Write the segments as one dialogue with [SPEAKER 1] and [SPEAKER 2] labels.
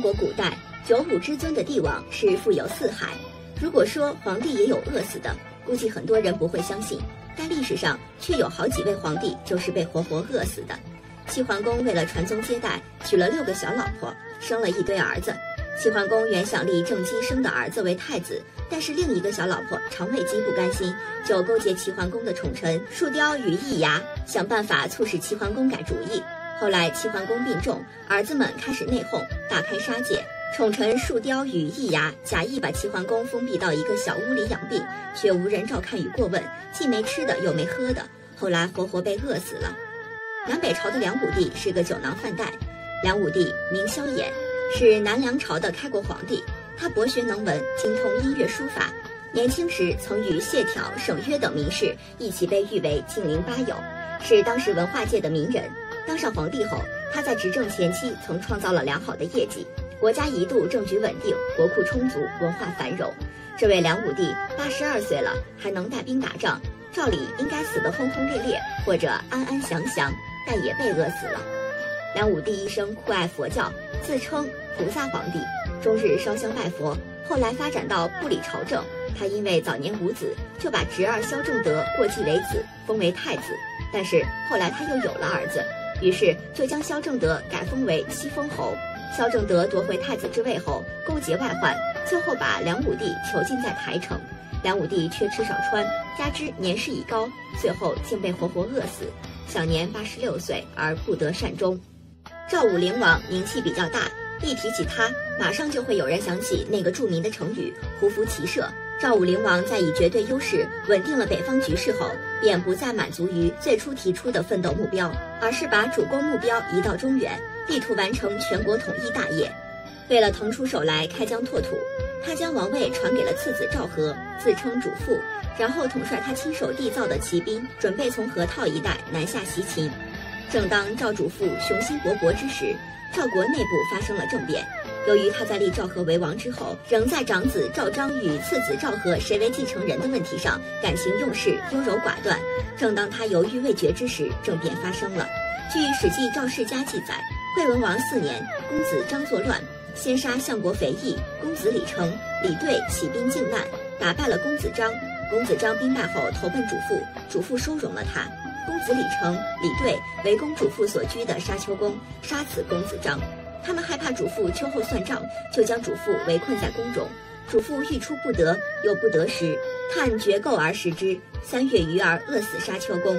[SPEAKER 1] 中国古代九五之尊的帝王是富有四海。如果说皇帝也有饿死的，估计很多人不会相信。但历史上却有好几位皇帝就是被活活饿死的。齐桓公为了传宗接代，娶了六个小老婆，生了一堆儿子。齐桓公原想立郑姬生的儿子为太子，但是另一个小老婆常畏姬不甘心，就勾结齐桓公的宠臣树雕与易牙，想办法促使齐桓公改主意。后来齐桓公病重，儿子们开始内讧，大开杀戒。宠臣树雕与易牙假意把齐桓公封闭到一个小屋里养病，却无人照看与过问，既没吃的又没喝的，后来活活被饿死了。南北朝的梁武帝是个酒囊饭袋。梁武帝名萧衍，是南梁朝的开国皇帝。他博学能文，精通音乐书法。年轻时曾与谢朓、沈约等名士一起被誉为近邻八友，是当时文化界的名人。当上皇帝后，他在执政前期曾创造了良好的业绩，国家一度政局稳定，国库充足，文化繁荣。这位梁武帝八十二岁了，还能带兵打仗，照理应该死得轰轰烈烈，或者安安详详，但也被饿死了。梁武帝一生酷爱佛教，自称菩萨皇帝，终日烧香拜佛。后来发展到不理朝政，他因为早年无子，就把侄儿萧正德过继为子，封为太子。但是后来他又有了儿子。于是就将萧正德改封为西封侯。萧正德夺回太子之位后，勾结外患，最后把梁武帝囚禁在台城。梁武帝缺吃少穿，加之年事已高，最后竟被活活饿死，享年八十六岁而不得善终。赵武灵王名气比较大，一提起他，马上就会有人想起那个著名的成语“胡服骑射”。赵武灵王在以绝对优势稳定了北方局势后，便不再满足于最初提出的奋斗目标，而是把主攻目标移到中原，力图完成全国统一大业。为了腾出手来开疆拓土，他将王位传给了次子赵和，自称主父，然后统帅他亲手缔造的骑兵，准备从河套一带南下袭秦。正当赵主父雄心勃勃之时，赵国内部发生了政变。由于他在立赵和为王之后，仍在长子赵章与次子赵和谁为继承人的问题上感情用事、优柔寡断。正当他犹豫未决之时，政变发生了。据《史记·赵世家》记载，惠文王四年，公子张作乱，先杀相国肥义，公子李成、李兑起兵靖难，打败了公子张。公子张兵败后投奔主父，主父收容了他。公子李成、李兑围攻主父所居的沙丘宫，杀死公子张。他们害怕主父秋后算账，就将主父围困在宫中。主父欲出不得，又不得时，叹绝垢而食之。三月余而饿死沙丘宫。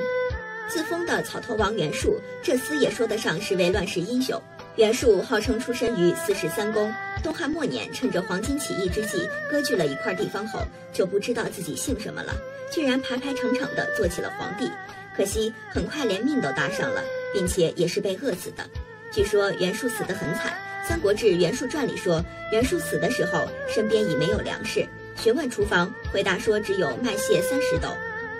[SPEAKER 1] 自封的草头王袁术，这厮也说得上是位乱世英雄。袁术号称出身于四世三公，东汉末年趁着黄巾起义之际割据了一块地方后，就不知道自己姓什么了，居然排排场场的做起了皇帝。可惜很快连命都搭上了，并且也是被饿死的。据说袁术死得很惨，《三国志·袁术传》里说，袁术死的时候身边已没有粮食，询问厨房，回答说只有麦屑三十斗。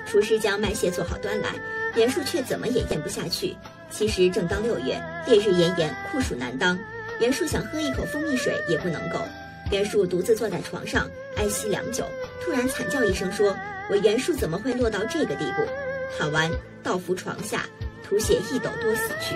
[SPEAKER 1] 厨师将麦屑做好端来，袁术却怎么也咽不下去。其实正当六月，烈日炎炎，酷暑难当，袁术想喝一口蜂蜜水也不能够。袁术独自坐在床上哀惜良久，突然惨叫一声说：“我袁术怎么会落到这个地步？”喊完，倒伏床下，吐血一斗多死去。